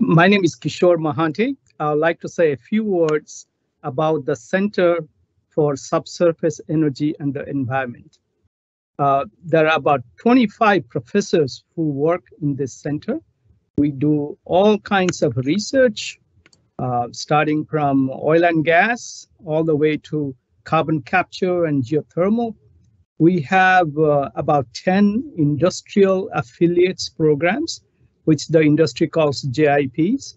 My name is Kishore Mohanty. I would like to say a few words about the Center for Subsurface Energy and the Environment. Uh, there are about 25 professors who work in this center. We do all kinds of research, uh, starting from oil and gas all the way to carbon capture and geothermal. We have uh, about 10 industrial affiliates programs, which the industry calls JIPs.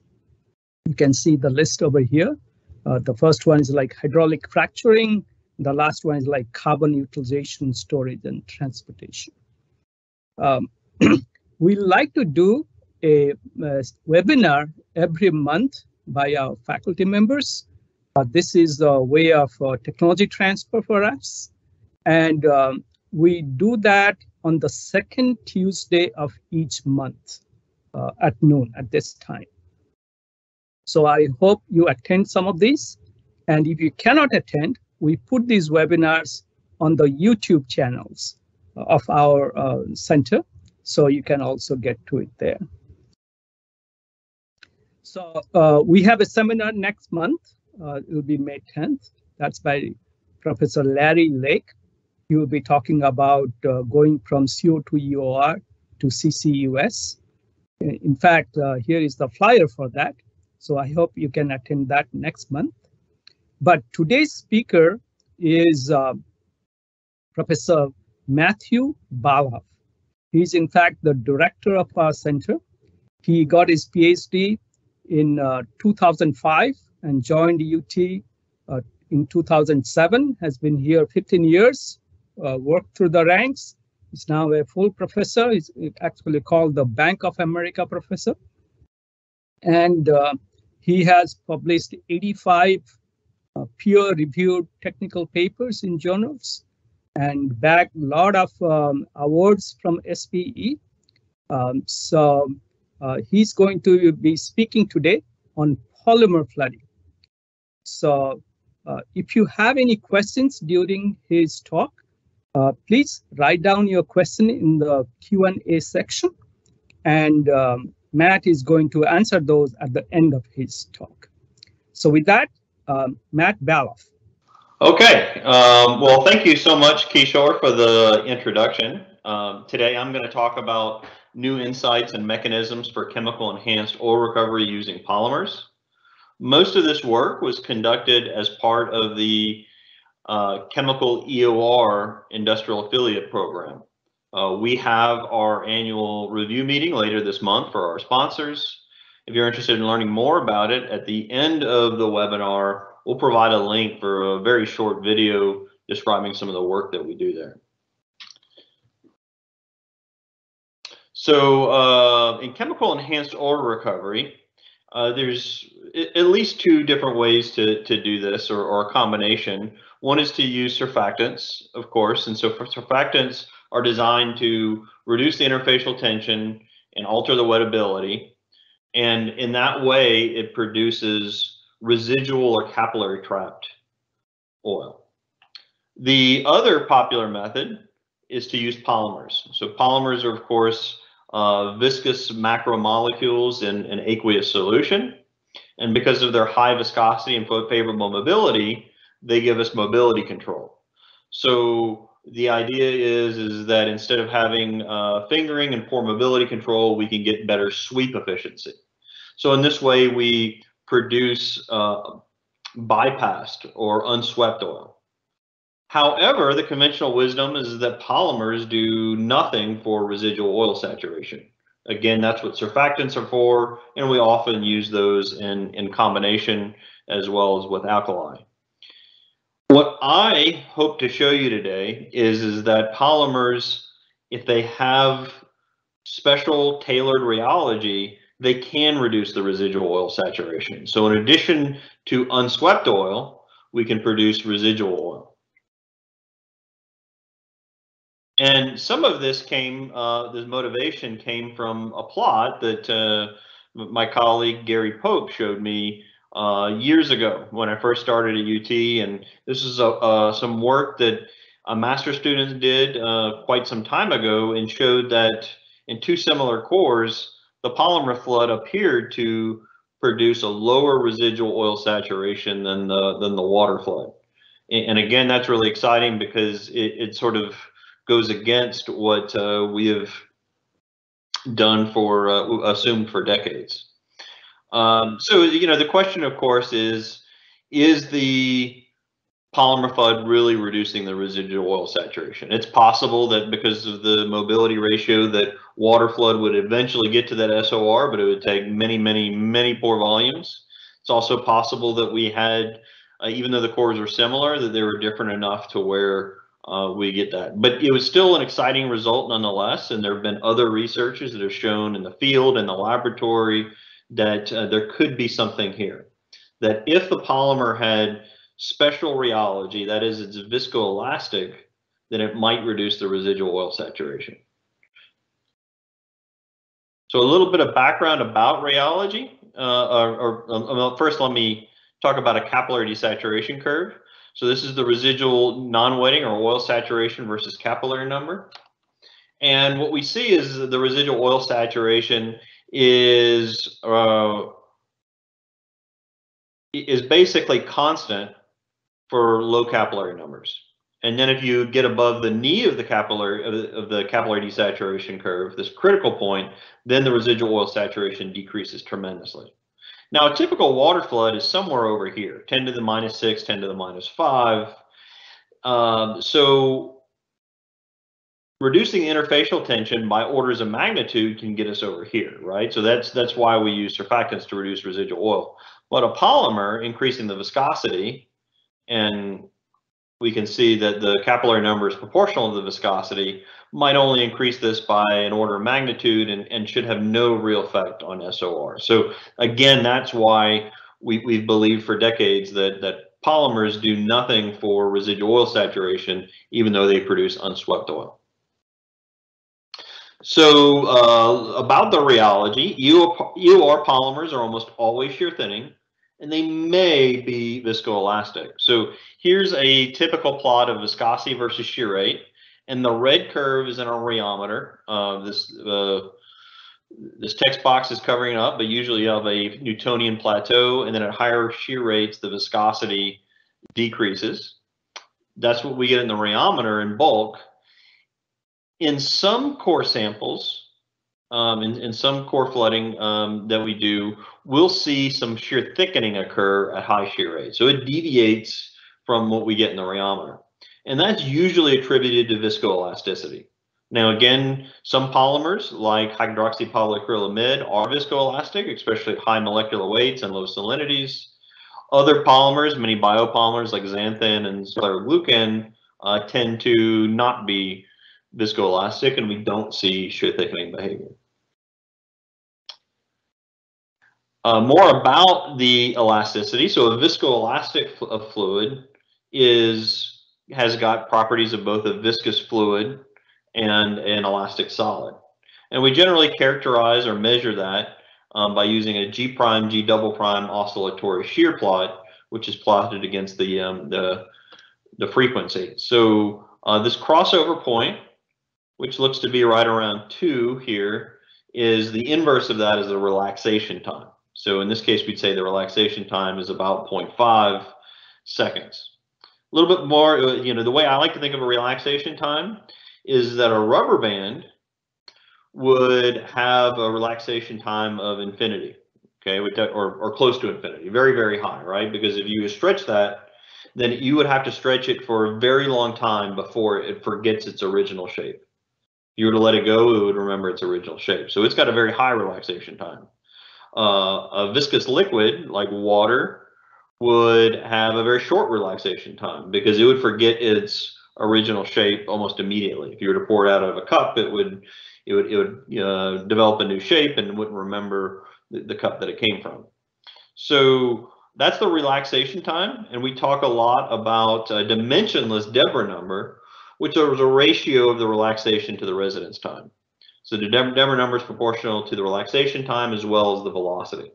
You can see the list over here. Uh, the first one is like hydraulic fracturing, the last one is like carbon utilization, storage, and transportation. Um, we like to do a, a, webinar every month by our faculty members. Uh, this is a way of uh, technology transfer for us. And um, we do that on the second Tuesday of each month uh, at noon at this time. So I hope you attend some of these. And if you cannot attend, we put these webinars on the YouTube channels of our uh, center, so you can also get to it there. So uh, we have a seminar next month. Uh, it will be May 10th. That's by Professor Larry Lake. He will be talking about uh, going from CO2 EOR to CCUS. In fact, uh, here is the flyer for that. So I hope you can attend that next month. But today's speaker is uh, Professor Matthew Balhoff. He's in fact the director of our center. He got his PhD in uh, 2005 and joined UT uh, in 2007, has been here 15 years, uh, worked through the ranks. He's now a full professor. He's actually called the Bank of America professor. And uh, he has published 85 uh, peer-reviewed technical papers in journals and bagged a lot of um, awards from SPE. Um, so uh, he's going to be speaking today on polymer flooding. So uh, if you have any questions during his talk, uh, please write down your question in the Q&A section and um, Matt is going to answer those at the end of his talk. So with that, um, Matt Balhoff. Okay, um, well, thank you so much, Kishore, for the introduction. Um, today, I'm going to talk about new insights and mechanisms for chemical enhanced oil recovery using polymers. Most of this work was conducted as part of the uh, Chemical EOR Industrial Affiliate Program. Uh, we have our annual review meeting later this month for our sponsors. If you're interested in learning more about it, at the end of the webinar, we'll provide a link for a very short video describing some of the work that we do there. So uh, in chemical enhanced oil recovery, uh, there's at least two different ways to, to do this or, or a combination. One is to use surfactants, of course. And so surfactants are designed to reduce the interfacial tension and alter the wettability. And in that way, it produces residual or capillary trapped oil. The other popular method is to use polymers. So polymers are, of course, uh, viscous macromolecules in an aqueous solution. And because of their high viscosity and favorable mobility, they give us mobility control. So the idea is, is that instead of having uh, fingering and poor mobility control, we can get better sweep efficiency. So in this way, we produce uh, bypassed or unswept oil. However, the conventional wisdom is that polymers do nothing for residual oil saturation. Again, that's what surfactants are for, and we often use those in, in combination as well as with alkali. What I hope to show you today is, is that polymers, if they have special tailored rheology, they can reduce the residual oil saturation. So in addition to unswept oil, we can produce residual oil. And some of this came, uh, this motivation came from a plot that uh, my colleague Gary Pope showed me uh, years ago when I first started at UT. And this is a, uh, some work that a master student did uh, quite some time ago and showed that in two similar cores, the polymer flood appeared to produce a lower residual oil saturation than the than the water flood. And, again, that's really exciting because it, it sort of goes against what uh, we have done for uh, assumed for decades. Um, so you know the question, of course, is is the polymer flood really reducing the residual oil saturation? It's possible that because of the mobility ratio that water flood would eventually get to that SOR, but it would take many, many, many pore volumes. It's also possible that we had, uh, even though the cores are similar, that they were different enough to where uh, we get that. But it was still an exciting result nonetheless. And there have been other researchers that have shown in the field and the laboratory that uh, there could be something here. That if the polymer had special rheology, that is, it's viscoelastic, then it might reduce the residual oil saturation. So a little bit of background about rheology. Uh, or, or um, first, let me talk about a capillary desaturation curve. So this is the residual non-wetting or oil saturation versus capillary number. And what we see is the residual oil saturation is uh, is basically constant for low capillary numbers. And then if you get above the knee of the capillary of the, of the, capillary desaturation curve, this critical point, then the residual oil saturation decreases tremendously. Now, a typical water flood is somewhere over here, 10 to the minus 6, 10 to the minus 5. Um, so reducing interfacial tension by orders of magnitude can get us over here, right? So that's that's why we use surfactants to reduce residual oil. But a polymer increasing the viscosity and we can see that the capillary number is proportional to the viscosity, might only increase this by an order of magnitude and, and should have no real effect on SOR. So again, that's why we, we've believed for decades that, that polymers do nothing for residual oil saturation, even though they produce unswept oil. So uh, about the rheology, EOR, polymers are almost always shear thinning and they may be viscoelastic. So here's a typical plot of viscosity versus shear rate, and the red curve is in a rheometer. Uh, this uh, this text box is covering up, but usually you have a Newtonian plateau, and then at higher shear rates, the viscosity decreases. That's what we get in the rheometer in bulk. In some core samples, um, in, in some core flooding um, that we do, we'll see some shear thickening occur at high shear rate. So it deviates from what we get in the rheometer. And that's usually attributed to viscoelasticity. Now, again, some polymers like hydrolyzed polyacrylamide are viscoelastic, especially high molecular weights and low salinities. Other polymers, many biopolymers like xanthan and scleroglucan, uh, tend to not be viscoelastic and we don't see shear thickening behavior. Uh, more about the elasticity. So a viscoelastic fl fluid is has got properties of both a viscous fluid and an elastic solid. And we generally characterize or measure that um, by using a G prime, G double prime oscillatory shear plot, which is plotted against the, um, the, the frequency. So uh, this crossover point which looks to be right around two here, is the inverse of that is the relaxation time. So in this case, we'd say the relaxation time is about 0.5 seconds. A little bit more, uh, you know, the way I like to think of a relaxation time is that a rubber band would have a relaxation time of infinity, okay, or, or close to infinity, very, very high, right? Because if you stretch that, then you would have to stretch it for a very long time before it forgets its original shape you were to let it go, it would remember its original shape. So it's got a very high relaxation time. Uh, a viscous liquid like water would have a very short relaxation time because it would forget its original shape almost immediately. If you were to pour it out of a cup, it would it would it would uh, develop a new shape and wouldn't remember the, the cup that it came from. So that's the relaxation time, and we talk a lot about a dimensionless Deborah number which is a ratio of the relaxation to the residence time. So the Deborah number is proportional to the relaxation time as well as the velocity.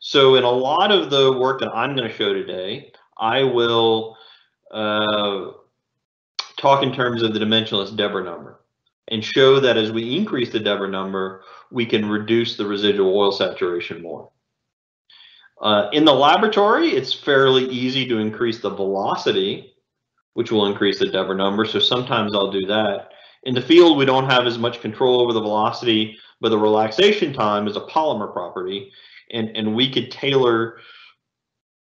So in a lot of the work that I'm going to show today, I will uh, talk in terms of the dimensionless Deborah number. and show that as we increase the Deborah number, we can reduce the residual oil saturation more. Uh, in the laboratory, it's fairly easy to increase the velocity, which will increase the Deborah number. So sometimes I'll do that. In the field, we don't have as much control over the velocity, but the relaxation time is a polymer property, and, and we could tailor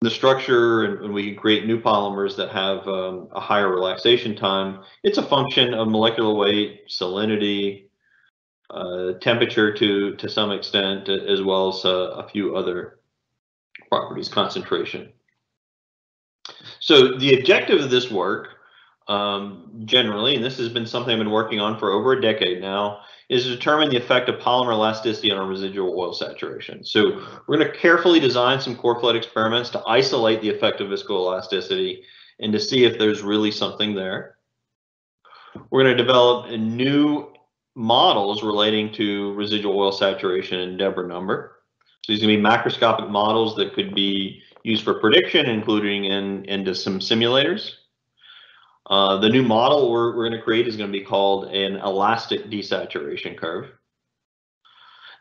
the structure and, and, we can create new polymers that have um, a higher relaxation time. It's a function of molecular weight, salinity, uh, temperature to, to some extent, as well as uh, a few other properties, concentration. So the objective of this work um, generally, and this has been something I've been working on for over a decade now, is to determine the effect of polymer elasticity on residual oil saturation. So we're going to carefully design some core flood experiments to isolate the effect of viscoelasticity and to see if there's really something there. We're going to develop new models relating to residual oil saturation and Deborah number. So these are going to be macroscopic models that could be used for prediction, including in into some simulators. Uh, the new model we're, we're going to create is going to be called an elastic desaturation curve.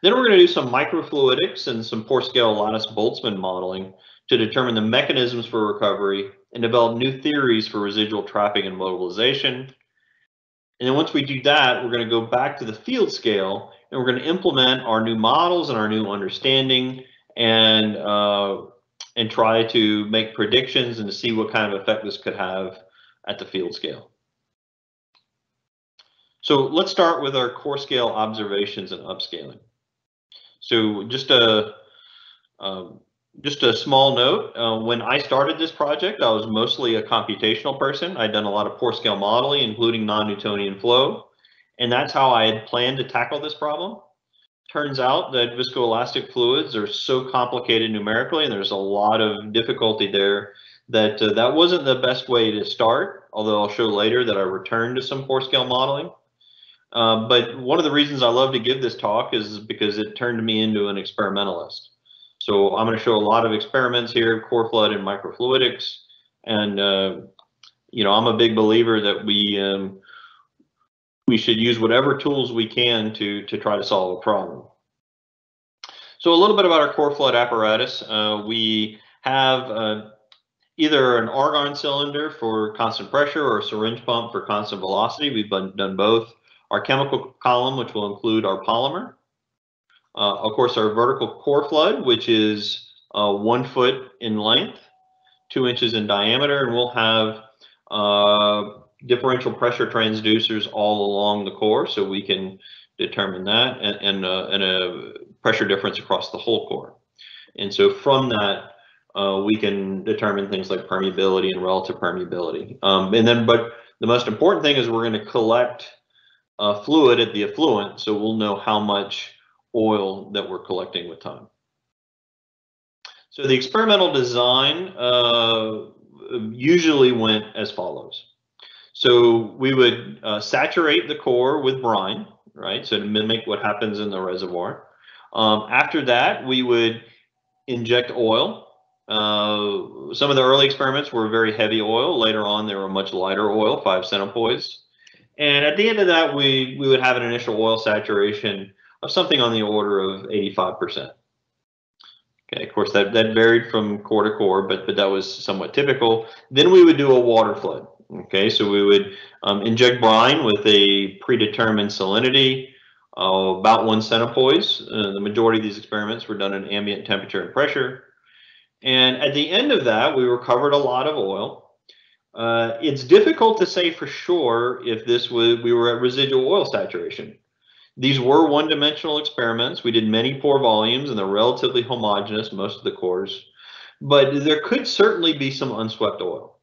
Then we're going to do some microfluidics and some pore scale lattice Boltzmann modeling to determine the mechanisms for recovery and develop new theories for residual trapping and mobilization. And then once we do that, we're going to go back to the field scale and we're going to implement our new models and our new understanding and uh, and try to make predictions and to see what kind of effect this could have at the field scale. So let's start with our core scale observations and upscaling. So just a um, just a small note, uh, when I started this project, I was mostly a computational person. I'd done a lot of pore scale modeling, including non-Newtonian flow, and that's how I had planned to tackle this problem. Turns out that viscoelastic fluids are so complicated numerically, and there's a lot of difficulty there that uh, that wasn't the best way to start, although I'll show later that I returned to some pore scale modeling. Uh, but one of the reasons I love to give this talk is because it turned me into an experimentalist. So I'm going to show a lot of experiments here, core flood and microfluidics. And, uh, you know, I'm a big believer that we um, we should use whatever tools we can to, to try to solve a problem. So a little bit about our core flood apparatus. Uh, we have uh, either an argon cylinder for constant pressure or a syringe pump for constant velocity. We've done both. Our chemical column, which will include our polymer. Uh, of course, our vertical core flood, which is uh, one foot in length, two inches in diameter, and we'll have uh, differential pressure transducers all along the core, so we can determine that, and, and, uh, and a pressure difference across the whole core. And so from that, uh, we can determine things like permeability and relative permeability. Um, and then, but the most important thing is we're going to collect uh, fluid at the effluent, so we'll know how much oil that we're collecting with time. So the experimental design uh, usually went as follows. So we would uh, saturate the core with brine, right? So to mimic what happens in the reservoir. Um, after that, we would inject oil uh, some of the early experiments were very heavy oil. Later on, they were much lighter oil, five centipoise. And at the end of that, we, we would have an initial oil saturation of something on the order of 85%. Okay, of course, that, that varied from core to core, but, but that was somewhat typical. Then we would do a water flood. Okay, so we would um, inject brine with a predetermined salinity, uh, about one centipoise. Uh, the majority of these experiments were done at ambient temperature and pressure. And at the end of that, we recovered a lot of oil. Uh, it's difficult to say for sure if this was we were at residual oil saturation. These were one-dimensional experiments. We did many pore volumes and they're relatively homogeneous, most of the cores, but there could certainly be some unswept oil.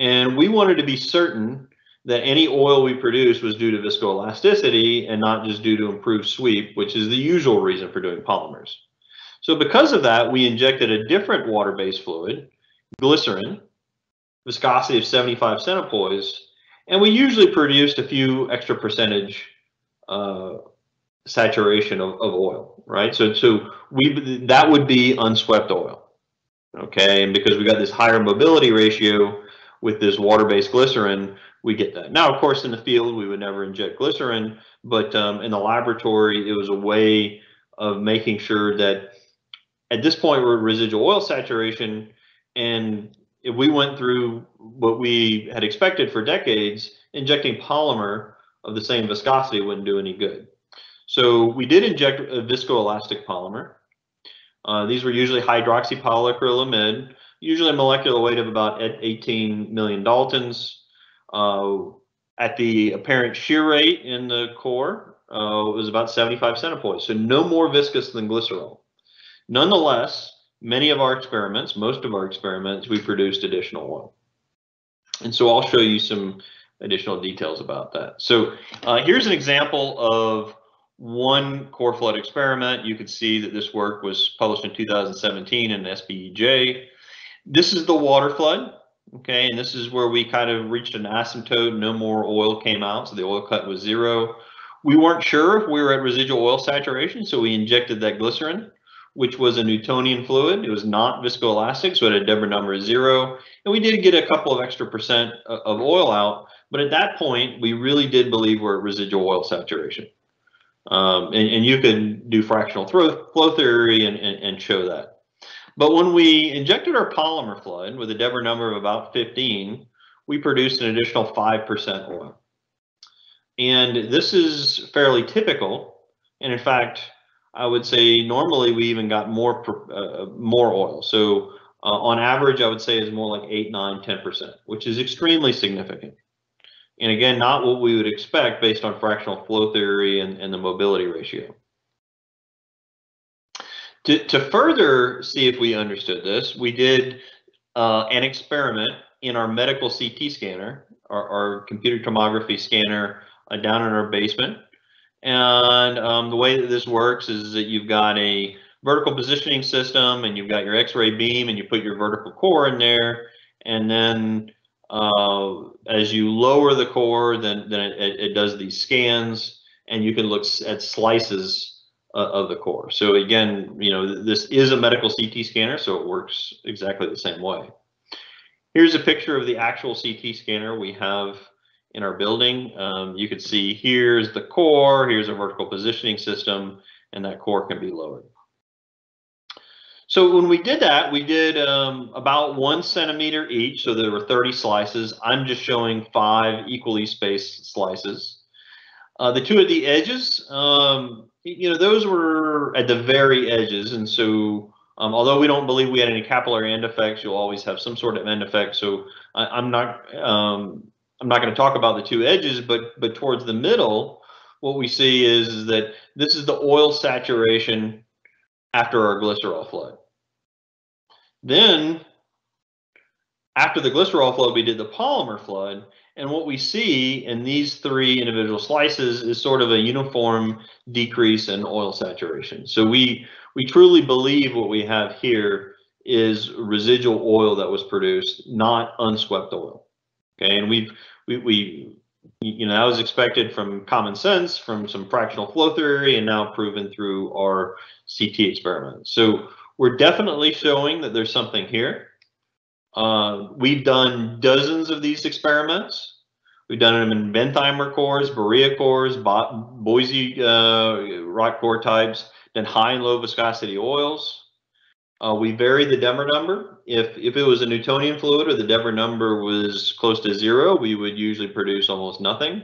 And we wanted to be certain that any oil we produced was due to viscoelasticity and not just due to improved sweep, which is the usual reason for doing polymers. So because of that, we injected a different water-based fluid, glycerin, viscosity of 75 centipoise, and we usually produced a few extra percentage uh, saturation of, of oil, right? So, so we that would be unswept oil, okay? And because we got this higher mobility ratio, with this water-based glycerin, we get that. Now, of course, in the field, we would never inject glycerin, but um, in the laboratory, it was a way of making sure that at this point we're residual oil saturation, and if we went through what we had expected for decades, injecting polymer of the same viscosity wouldn't do any good. So we did inject a viscoelastic polymer. Uh, these were usually hydrolyzed polyacrylamide, usually a molecular weight of about 18 million daltons. Uh, at the apparent shear rate in the core, uh, it was about 75 centipoise, so no more viscous than glycerol. Nonetheless, many of our experiments, most of our experiments, we produced additional oil. And so I'll show you some additional details about that. So uh, here's an example of one core flood experiment. You can see that this work was published in 2017 in SPEJ. This is the water flood, okay, and this is where we kind of reached an asymptote. No more oil came out, so the oil cut was zero. We weren't sure if we were at residual oil saturation, so we injected that glycerin, which was a Newtonian fluid. It was not viscoelastic, so it had a Deborah number zero. And we did get a couple of extra percent of oil out, but at that point, we really did believe we're at residual oil saturation. Um, and, and, you can do fractional flow theory and, and, and, show that. But when we injected our polymer flood with a Deborah number of about 15, we produced an additional 5% oil. And this is fairly typical. And in fact, I would say normally we even got more uh, more oil. So uh, on average, I would say is more like 8, 9, 10%, which is extremely significant. And again, not what we would expect based on fractional flow theory and, and the mobility ratio. To, to further see if we understood this, we did uh, an experiment in our medical CT scanner, our, our computer tomography scanner uh, down in our basement. And um, the way that this works is that you've got a vertical positioning system and you've got your x-ray beam and you put your vertical core in there and then uh, as you lower the core, then then it, it, does these scans, and you can look at slices uh, of the core. So again, you know, this is a medical CT scanner, so it works exactly the same way. Here's a picture of the actual CT scanner we have in our building. Um, you can see here's the core, here's a vertical positioning system, and that core can be lowered. So when we did that, we did um, about one centimeter each. So there were 30 slices. I'm just showing five equally spaced slices. Uh, the two at the edges, um, you know, those were at the very edges. And so um, although we don't believe we had any capillary end effects, you'll always have some sort of end effect. So I, am not um, I'm not going to talk about the two edges, but but towards the middle, what we see is, is that this is the oil saturation after our glycerol flood. Then, after the glycerol flood, we did the polymer flood. And what we see in these three individual slices is sort of a uniform decrease in oil saturation. So we, we truly believe what we have here is residual oil that was produced, not unswept oil. Okay, and we've, we, we you know, that was expected from common sense, from some fractional flow theory, and now proven through our CT experiments. So we're definitely showing that there's something here. Uh, we've done dozens of these experiments. We've done them in Bentheimer cores, Berea cores, Bo Boise uh, rock core types, then high and low viscosity oils. Uh, we vary the Deborah number. If, if it was a Newtonian fluid or the Deborah number was close to zero, we would usually produce almost nothing.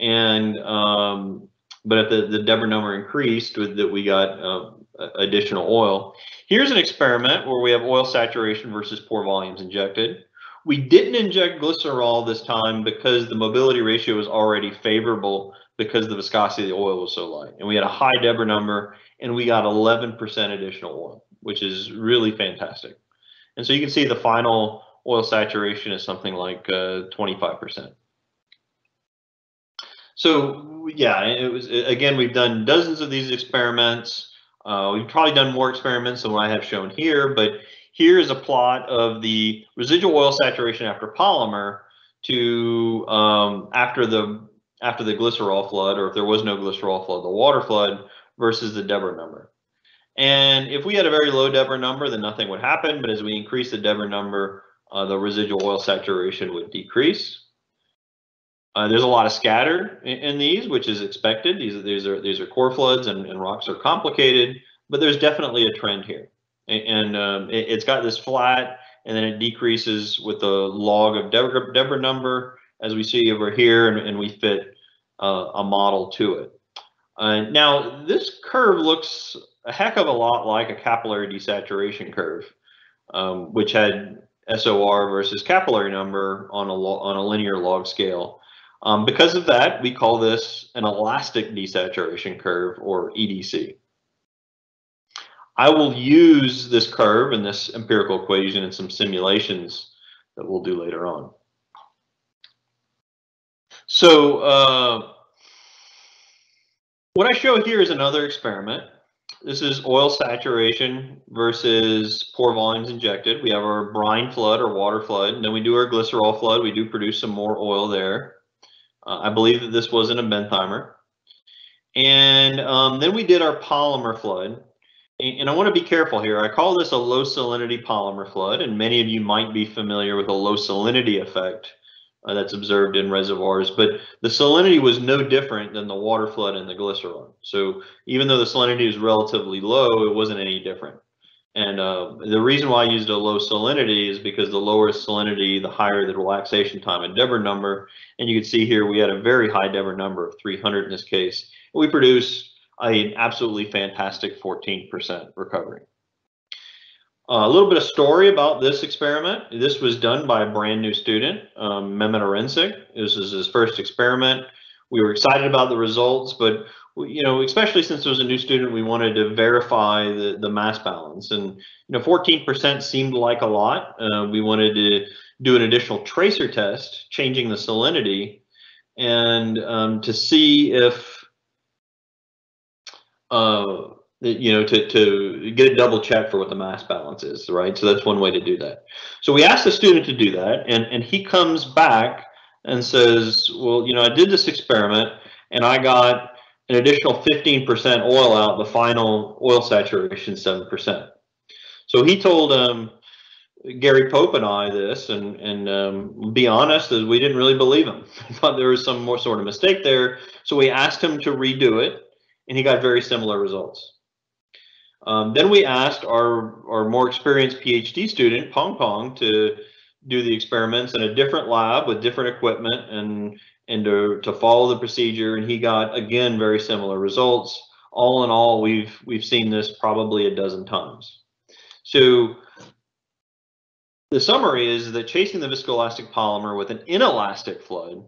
And um, but if the, the number increased, that we got uh, additional oil. Here's an experiment where we have oil saturation versus pore volumes injected. We didn't inject glycerol this time because the mobility ratio was already favorable because the viscosity of the oil was so light. And we had a high Deborah number and we got 11% additional oil, which is really fantastic. And so you can see the final oil saturation is something like 25%. Uh, so yeah, it was again, we've done dozens of these experiments. Uh, we've probably done more experiments than what I have shown here, but here is a plot of the residual oil saturation after polymer to um, after the after the glycerol flood, or if there was no glycerol flood, the water flood versus the Deborah number. And if we had a very low Deborah number, then nothing would happen. But as we increase the Deborah number, uh, the residual oil saturation would decrease. Uh, there's a lot of scatter in, in, these, which is expected. These are these are these are core floods, and, and rocks are complicated, but there's definitely a trend here, and, and um, it, has got this flat, and then it decreases with the log of Deborah, Deborah number, as we see over here, and, and we fit uh, a model to it. Uh, now, this curve looks a heck of a lot like a capillary desaturation curve, um, which had SOR versus capillary number on a on a linear log scale. Um, because of that, we call this an elastic desaturation curve or EDC. I will use this curve and this empirical equation in some simulations that we'll do later on. So uh, what I show here is another experiment. This is oil saturation versus pore volumes injected. We have our brine flood or water flood, and then we do our glycerol flood. We do produce some more oil there. Uh, I believe that this wasn't a Bentheimer. And um, then we did our polymer flood. And, and I want to be careful here. I call this a low salinity polymer flood, and many of you might be familiar with a low salinity effect uh, that's observed in reservoirs. But the salinity was no different than the water flood and the glycerol. So even though the salinity was relatively low, it wasn't any different. And uh, the reason why I used a low salinity is because the lower salinity, the higher the relaxation time and Deborah number. And you can see here we had a very high Deborah number of 300 in this case. We produce an absolutely fantastic 14% recovery. Uh, a little bit of story about this experiment. This was done by a brand new student, um, Mehmet Arensic. This is his first experiment. We were excited about the results, but you know, especially since it was a new student, we wanted to verify the, the mass balance. And, you know, 14% seemed like a lot. Uh, we wanted to do an additional tracer test, changing the salinity, and um, to see if, uh, you know, to, to get a double check for what the mass balance is, right? So that's one way to do that. So we asked the student to do that, and, and he comes back and says, well, you know, I did this experiment, and I got an additional 15% oil out, the final oil saturation 7%. So he told um, Gary Pope and I this, and and um, be honest, we didn't really believe him. thought there was some more sort of mistake there. So we asked him to redo it, and he got very similar results. Um, then we asked our, our more experienced PhD student, Pengpeng, to do the experiments in a different lab with different equipment and and to, to follow the procedure. And he got, again, very similar results. All in all, we've, we've seen this probably a dozen times. So the summary is that chasing the viscoelastic polymer with an inelastic flood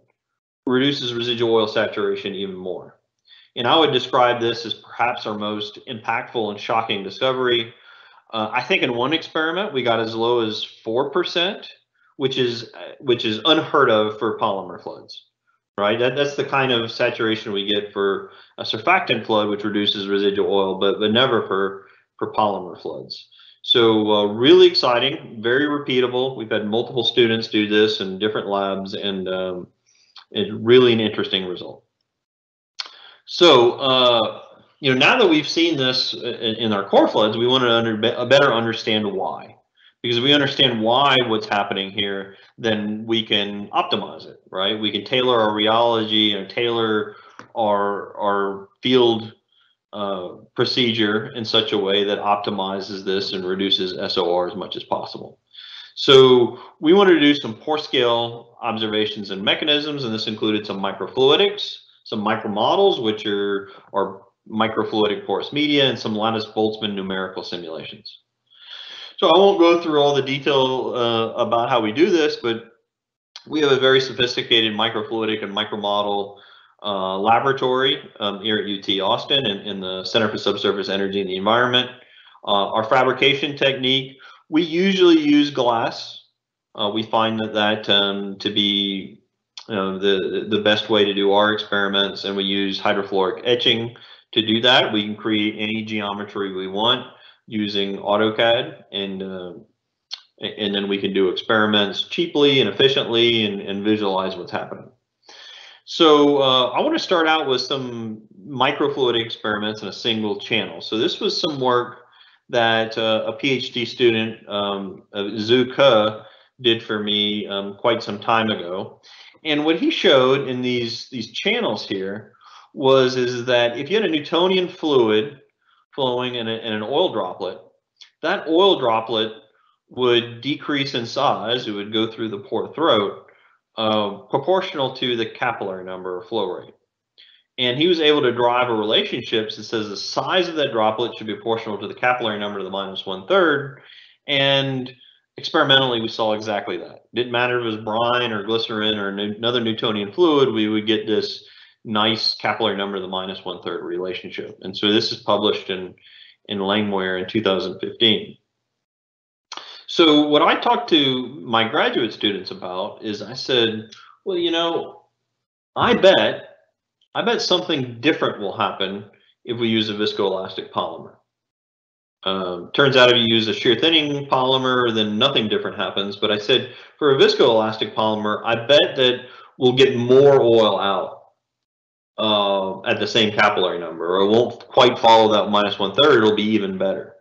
reduces residual oil saturation even more. And I would describe this as perhaps our most impactful and shocking discovery. Uh, I think in one experiment we got as low as four percent, which is which is unheard of for polymer floods right? That, that's the kind of saturation we get for a surfactant flood, which reduces residual oil, but, but never for, for polymer floods. So uh, really exciting, very repeatable. We've had multiple students do this in different labs and um, it's really an interesting result. So, uh, you know, now that we've seen this in, in our core floods, we want to under, better understand why because if we understand why what's happening here, then we can optimize it, right? We can tailor our rheology and tailor our our field uh, procedure in such a way that optimizes this and reduces SOR as much as possible. So we wanted to do some pore scale observations and mechanisms, and this included some microfluidics, some micromodels, which are, are microfluidic porous media, and some Lattice-Boltzmann numerical simulations. So I won't go through all the detail uh, about how we do this, but we have a very sophisticated microfluidic and micromodel uh, laboratory um, here at UT Austin in, in, the Center for Subsurface Energy and the Environment. Uh, our fabrication technique, we usually use glass. Uh, we find that that um, to be you know, the, the best way to do our experiments, and we use hydrofluoric etching to do that. We can create any geometry we want using AutoCAD and uh, and then we can do experiments cheaply and efficiently and, and visualize what's happening. So uh, I want to start out with some microfluidic experiments in a single channel. So this was some work that uh, a PhD student, um, Zhu Ke, did for me um, quite some time ago. And what he showed in these these channels here was is that if you had a Newtonian fluid flowing in, a, in an oil droplet, that oil droplet would decrease in size. It would go through the pore throat, uh, proportional to the capillary number or flow rate. And he was able to drive a relationship that says the size of that droplet should be proportional to the capillary number to the minus one third. And experimentally, we saw exactly that. Didn't matter if it was brine or glycerin or another Newtonian fluid, we would get this nice capillary number to the minus one third relationship. And so this is published in, in Langmuir in 2015. So what I talked to my graduate students about is I said, well, you know, I bet I bet something different will happen if we use a viscoelastic polymer. Um, turns out if you use a shear thinning polymer, then nothing different happens. But I said for a viscoelastic polymer, I bet that we'll get more oil out uh, at the same capillary number, or it won't quite follow that minus one third. It'll be even better.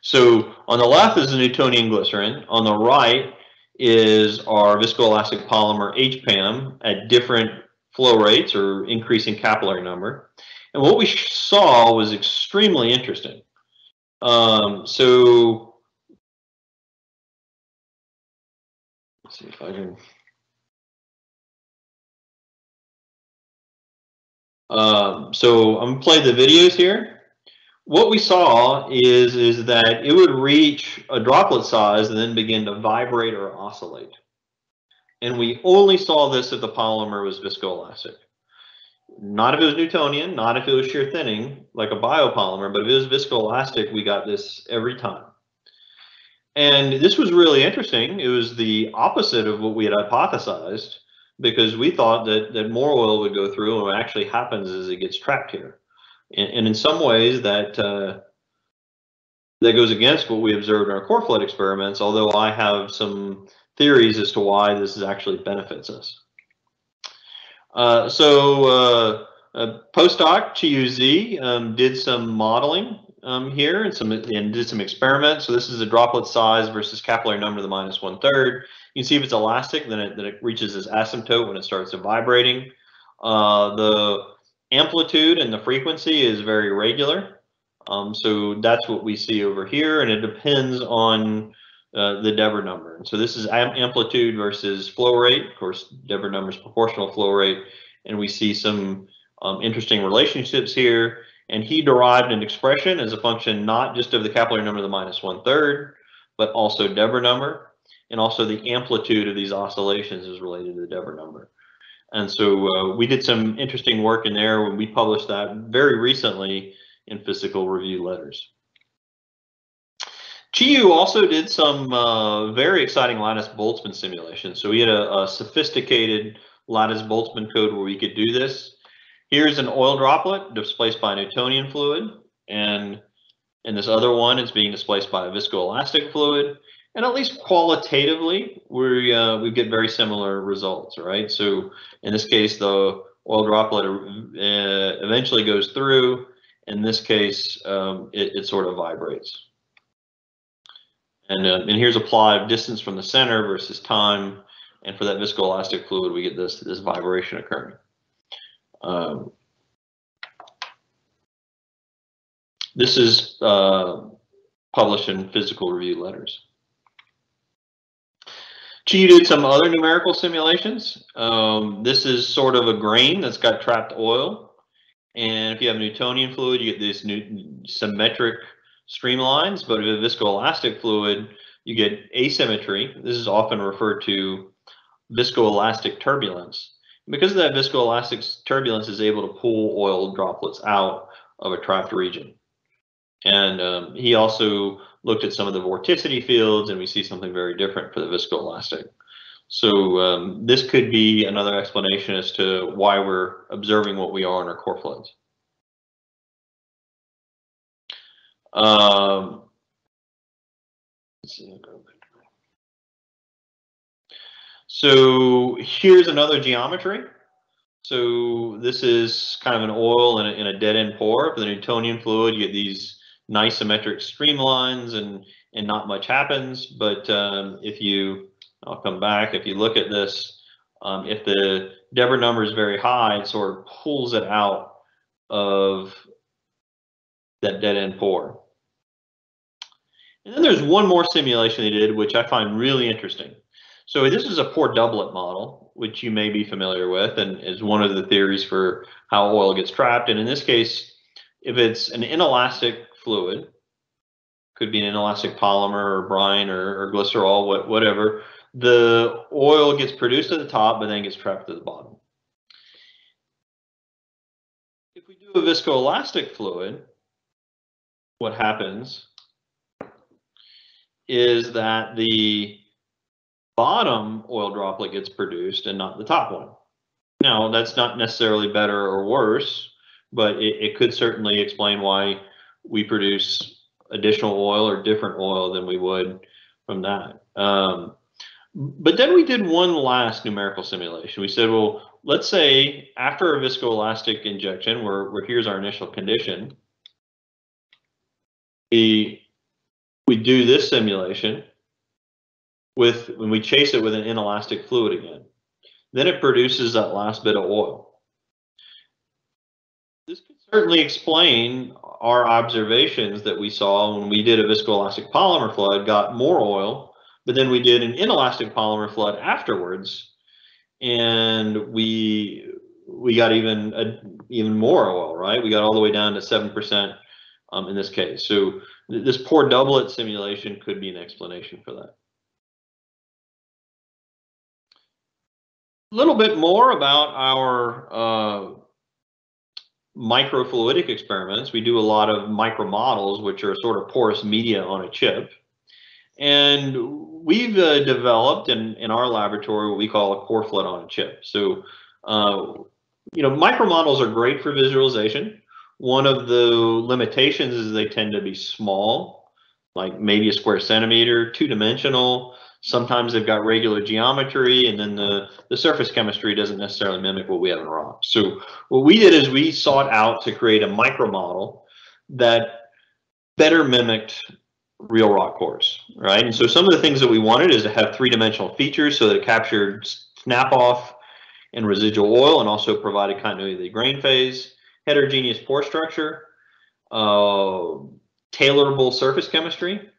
So on the left is the Newtonian glycerin. On the right is our viscoelastic polymer HPAM at different flow rates or increasing capillary number. And what we saw was extremely interesting. Um, so let's see if I can. Um, so I'm gonna play the videos here. What we saw is, is that it would reach a droplet size and then begin to vibrate or oscillate. And we only saw this if the polymer was viscoelastic. Not if it was Newtonian, not if it was shear thinning, like a biopolymer, but if it was viscoelastic, we got this every time. And this was really interesting. It was the opposite of what we had hypothesized because we thought that, that more oil would go through and what actually happens is it gets trapped here. And, and in some ways that uh, that goes against what we observed in our core flood experiments, although I have some theories as to why this actually benefits us. Uh, so uh, uh, postdoc Zi um, did some modeling um, here and some and did some experiments. So this is a droplet size versus capillary number to the minus one third. You can see if it's elastic, then it, then it reaches this asymptote when it starts vibrating. Uh, the amplitude and the frequency is very regular. Um, so that's what we see over here, and it depends on uh, the Deborah number. And so this is am amplitude versus flow rate. Of course, Deborah number is proportional flow rate. And we see some um, interesting relationships here. And he derived an expression as a function not just of the capillary number, to the minus one third, but also Deborah number. And also the amplitude of these oscillations is related to the Deborah number. And so uh, we did some interesting work in there when we published that very recently in physical review letters. Chiyu also did some uh, very exciting lattice Boltzmann simulations. So we had a, a, sophisticated lattice Boltzmann code where we could do this. Here's an oil droplet displaced by Newtonian fluid, and in this other one, it's being displaced by a viscoelastic fluid. And at least qualitatively, we uh, we get very similar results, right? So in this case, the oil droplet uh, eventually goes through. In this case, um, it, it sort of vibrates. And, uh, and here's a plot of distance from the center versus time. And for that viscoelastic fluid, we get this, this vibration occurring. Um, this is uh, published in physical review letters. Chiyu did some other numerical simulations. Um, this is sort of a grain that's got trapped oil. And if you have Newtonian fluid, you get these new symmetric streamlines, but with viscoelastic fluid, you get asymmetry. This is often referred to viscoelastic turbulence. Because of that viscoelastic turbulence is able to pull oil droplets out of a trapped region. And um, he also looked at some of the vorticity fields and we see something very different for the viscoelastic. So um, this could be another explanation as to why we're observing what we are in our core floods. Um, so here's another geometry. So this is kind of an oil in a, in a dead end pore. For the Newtonian fluid, you get these nice symmetric streamlines and, and not much happens. But um, if you I'll come back. If you look at this, um, if the Deborah number is very high, it sort of pulls it out of that dead end pore. And then there's one more simulation they did, which I find really interesting. So this is a pore doublet model, which you may be familiar with and is one of the theories for how oil gets trapped. And in this case, if it's an inelastic fluid, could be an inelastic polymer or brine or, or glycerol, what, whatever, the oil gets produced at the top, but then gets trapped at the bottom. If we do a viscoelastic fluid, what happens is that the bottom oil droplet gets produced and not the top one. Now, that's not necessarily better or worse, but it, it could certainly explain why we produce additional oil or different oil than we would from that. Um, but then we did one last numerical simulation. We said, well, let's say after a viscoelastic injection, where, where here's our initial condition, we, we do this simulation with when we chase it with an inelastic fluid again. Then it produces that last bit of oil. This could certainly explain our observations that we saw when we did a viscoelastic polymer flood, got more oil, but then we did an inelastic polymer flood afterwards, and we we got even a, even more oil, right? We got all the way down to seven percent um, in this case. So th this pore doublet simulation could be an explanation for that. A little bit more about our uh, microfluidic experiments. We do a lot of micro models, which are sort of porous media on a chip. And we've uh, developed in, in our laboratory what we call a core flood on a chip. So, uh, you know, micro models are great for visualization. One of the limitations is they tend to be small, like maybe a square centimeter, two dimensional. Sometimes they've got regular geometry and then the, the surface chemistry doesn't necessarily mimic what we have in rock. So what we did is we sought out to create a micro model that better mimicked real rock cores, right? And so some of the things that we wanted is to have three-dimensional features so that it captured snap-off and residual oil and also provided continuity of the grain phase, heterogeneous pore structure, uh, tailorable surface chemistry,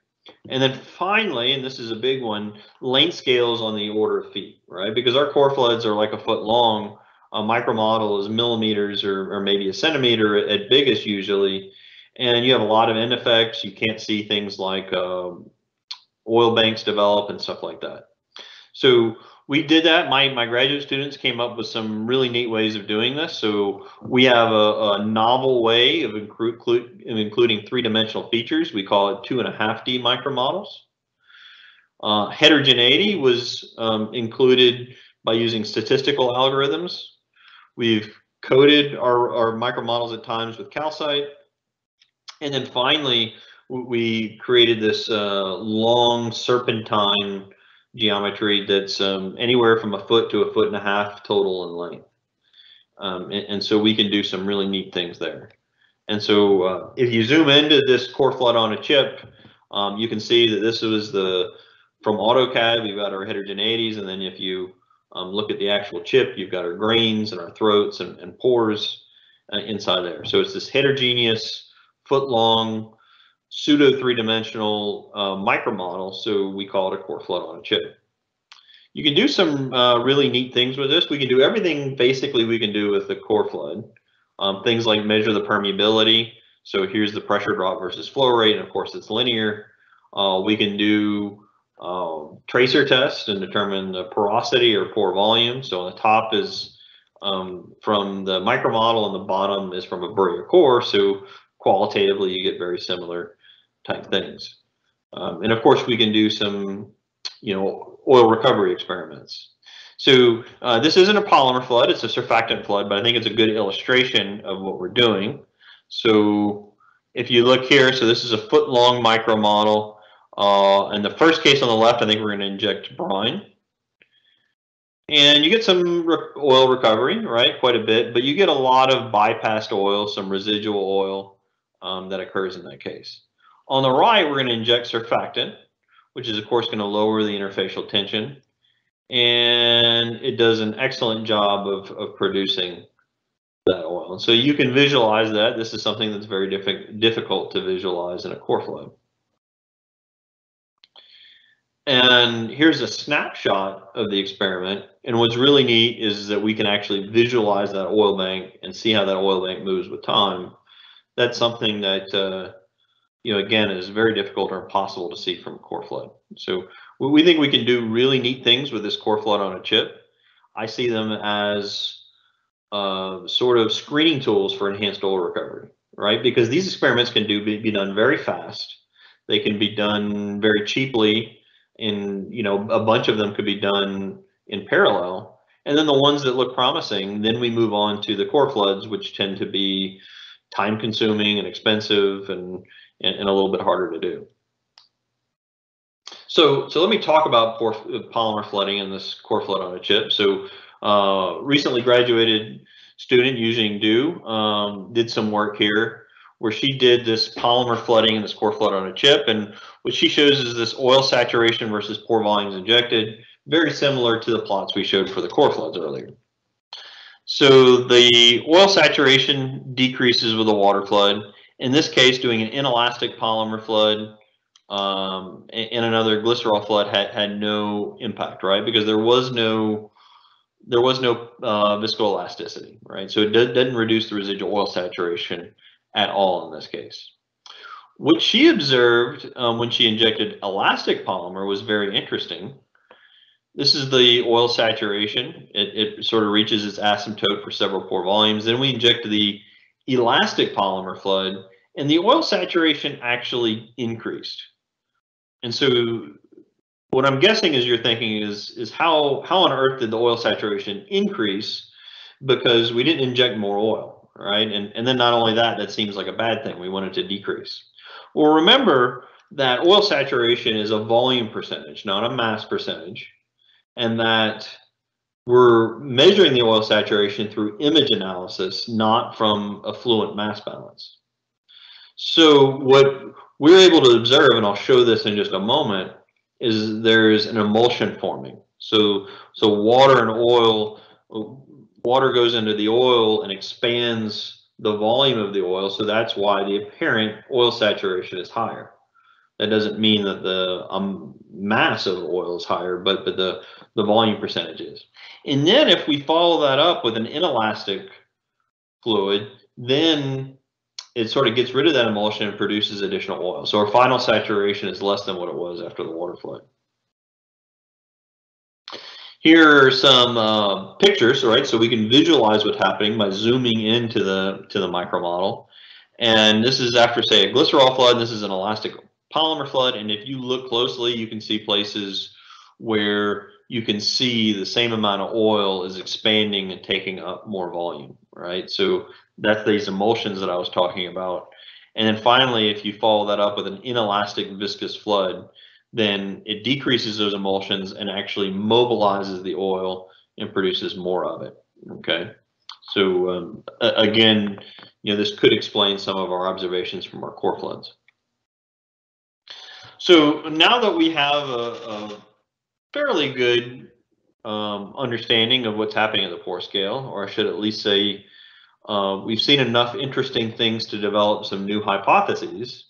and then finally, and this is a big one, length scales on the order of feet, right? Because our core floods are like a foot long. A micro model is millimeters or, or maybe a centimeter at biggest usually. And you have a lot of end effects. You can't see things like um, oil banks develop and stuff like that. So we did that. My, my graduate students came up with some really neat ways of doing this. So we have a, a novel way of, include, including three-dimensional features. We call it two and a half D micromodels. Uh, heterogeneity was um, included by using statistical algorithms. We've coded our, our micromodels at times with calcite. And then finally, we created this uh, long serpentine geometry that's um, anywhere from a foot to a foot and a half total in length. Um, and, and, so we can do some really neat things there. And so uh, if you zoom into this core flood on a chip, um, you can see that this was the, from AutoCAD, we've got our heterogeneities. And then if you um, look at the actual chip, you've got our grains and our throats and, and pores uh, inside there. So it's this heterogeneous foot long pseudo three-dimensional uh, micro model, so we call it a core flood on a chip. You can do some uh, really neat things with this. We can do everything basically we can do with the core flood. Um, things like measure the permeability. So here's the pressure drop versus flow rate, and of course it's linear. Uh, we can do um, tracer test and determine the porosity or pore volume. So on the top is um, from the micro model and the bottom is from a Berea core. So qualitatively you get very similar type things. Um, and of course, we can do some, you know, oil recovery experiments. So uh, this isn't a polymer flood, it's a surfactant flood, but I think it's a good illustration of what we're doing. So if you look here, so this is a foot long micro model. Uh, and the first case on the left, I think we're going to inject brine. And you get some re oil recovery, right? Quite a bit, but you get a lot of bypassed oil, some residual oil um, that occurs in that case. On the right, we're going to inject surfactant, which is of course going to lower the interfacial tension. and it does an excellent job of, of producing that oil. And so you can visualize that. This is something that's very diffi difficult to visualize in a core flow. And here's a snapshot of the experiment. And what's really neat is that we can actually visualize that oil bank and see how that oil bank moves with time. That's something that, uh, you know, again, is very difficult or impossible to see from core flood. So we think we can do really neat things with this core flood on a chip. I see them as uh, sort of screening tools for enhanced oil recovery, right? Because these experiments can do be, be done very fast. They can be done very cheaply in, you know, a bunch of them could be done in parallel. And then the ones that look promising, then we move on to the core floods, which tend to be time consuming and expensive and, and, and a little bit harder to do. So, so let me talk about polymer flooding and this core flood on a chip. So uh, recently graduated student using DEW um, did some work here where she did this polymer flooding and this core flood on a chip. And what she shows is this oil saturation versus pore volumes injected, very similar to the plots we showed for the core floods earlier. So the oil saturation decreases with a water flood. In this case, doing an inelastic polymer flood um, and another glycerol flood had, had no impact, right? Because there was no there was no uh, viscoelasticity, right? So it didn't reduce the residual oil saturation at all in this case. What she observed um, when she injected elastic polymer was very interesting. This is the oil saturation. It, it sort of reaches its asymptote for several pore volumes. Then we inject the elastic polymer flood and the oil saturation actually increased. And so what I'm guessing is you're thinking is is how how on earth did the oil saturation increase because we didn't inject more oil, right? And and then not only that, that seems like a bad thing. We want it to decrease. Well, remember that oil saturation is a volume percentage, not a mass percentage, and that we're measuring the oil saturation through image analysis, not from effluent mass balance. So what we're able to observe, and I'll show this in just a moment, is there's an emulsion forming. So so water and oil, water goes into the oil and expands the volume of the oil. So that's why the apparent oil saturation is higher. That doesn't mean that the um, mass of oil is higher, but but the the volume percentage is. And then if we follow that up with an inelastic fluid, then it sort of gets rid of that emulsion and produces additional oil. So our final saturation is less than what it was after the water flood. Here are some uh, pictures, right? So we can visualize what's happening by zooming into the to the micro model. And this is after, say, a glycerol flood. This is an elastic polymer flood. And if you look closely, you can see places where you can see the same amount of oil is expanding and taking up more volume, right? So that's these emulsions that I was talking about. And then finally, if you follow that up with an inelastic viscous flood, then it decreases those emulsions and actually mobilizes the oil and produces more of it. Okay. So um, again, you know, this could explain some of our observations from our core floods. So now that we have a, a fairly good um, understanding of what's happening at the pore scale, or I should at least say uh, we've seen enough interesting things to develop some new hypotheses.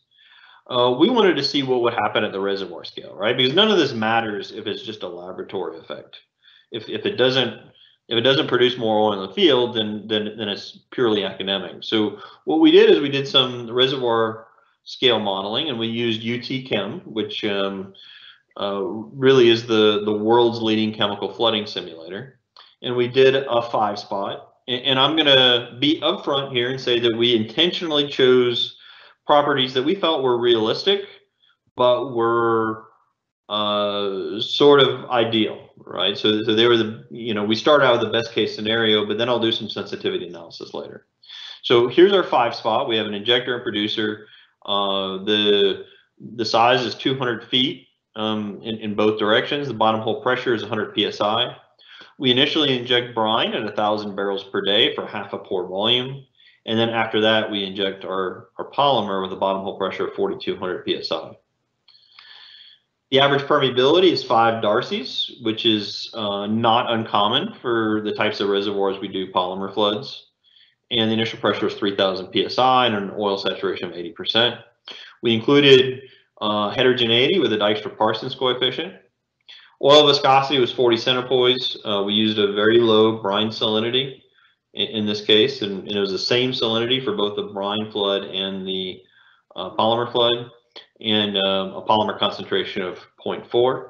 Uh, we wanted to see what would happen at the reservoir scale, right? Because none of this matters if it's just a laboratory effect. If, if it doesn't if it doesn't produce more oil in the field, then, then then it's purely academic. So what we did is we did some reservoir scale modeling, and we used UT Chem, which um, uh, really is the the world's leading chemical flooding simulator. And we did a five spot, and I'm going to be upfront here and say that we intentionally chose properties that we felt were realistic, but were uh, sort of ideal, right? So, so they were the, you know, we start out with the best case scenario, but then I'll do some sensitivity analysis later. So here's our five spot. We have an injector and producer. Uh, the the size is 200 feet um, in, in both directions. The bottom hole pressure is 100 psi. We initially inject brine at 1,000 barrels per day for half a pore volume. And then after that, we inject our, our polymer with a bottom hole pressure of 4,200 psi. The average permeability is five darcies, which is uh, not uncommon for the types of reservoirs we do polymer floods. And the initial pressure was 3000 psi and an oil saturation of 80%. We included uh, heterogeneity with a Dykstra-Parsons coefficient. Oil viscosity was 40 centipoise. Uh, we used a very low brine salinity in, in this case, and, and, it was the same salinity for both the brine flood and the uh, polymer flood and um, a polymer concentration of 0.4.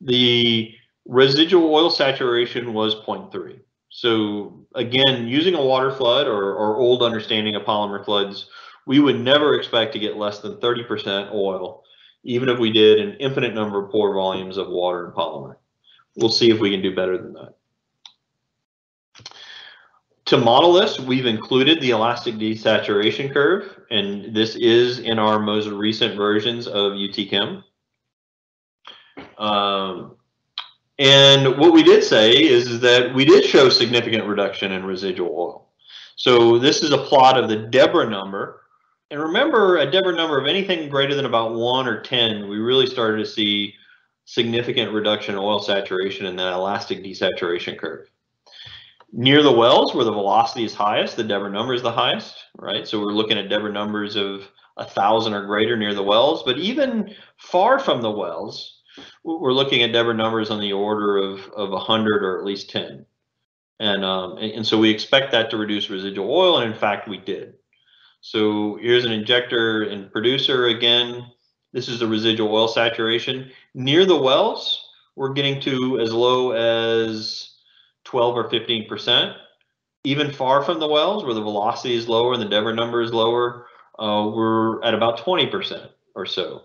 The residual oil saturation was 0.3. So again, using a water flood or, or old understanding of polymer floods, we would never expect to get less than 30% oil, even if we did an infinite number of pore volumes of water and polymer. We'll see if we can do better than that. To model this, we've included the elastic desaturation curve, and this is in our most recent versions of UTChem. Um, and what we did say is that we did show significant reduction in residual oil. So this is a plot of the Deborah number. And remember, a Deborah number of anything greater than about 1 or 10, we really started to see significant reduction in oil saturation in that elastic desaturation curve. Near the wells where the velocity is highest, the Deborah number is the highest, right? So we're looking at Deborah numbers of a thousand or greater near the wells, but even far from the wells, we're looking at Deborah numbers on the order of, of 100 or at least 10. And, um, and, and so we expect that to reduce residual oil, and in fact, we did. So here's an injector and producer again. This is the residual oil saturation. Near the wells, we're getting to as low as 12 or 15 percent. Even far from the wells, where the velocity is lower and the Deborah number is lower, uh, we're at about 20 percent or so.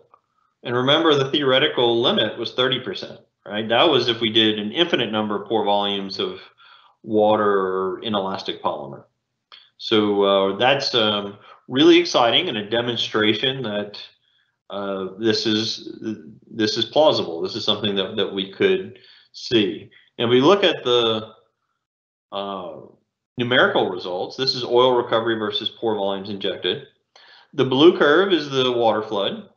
And remember, the theoretical limit was 30 percent, right? That was if we did an infinite number of pore volumes of water inelastic polymer. So uh, that's um, really exciting and a demonstration that uh, this is this is plausible. This is something that, that we could see. And we look at the uh, numerical results. This is oil recovery versus pore volumes injected. The blue curve is the water flood.